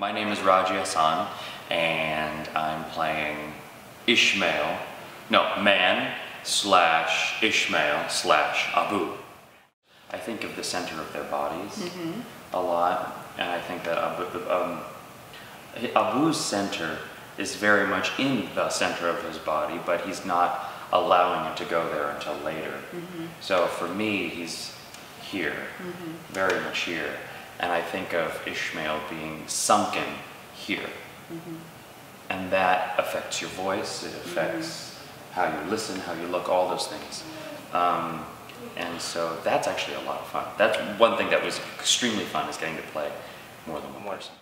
My name is Raji Ahsan, and I'm playing Ishmael, no, man slash Ishmael slash Abu. I think of the center of their bodies mm-hmm. a lot, and I think that Abu, um, Abu's center is very much in the center of his body, but he's not allowing it to go there until later. Mm-hmm. So for me, he's here, mm-hmm. very much here. And I think of Ishmael being sunken here. And that affects your voice, it affects how you listen, how you look, all those things. Um, and so that's actually a lot of fun. That's one thing that was extremely fun is getting to play more than one person.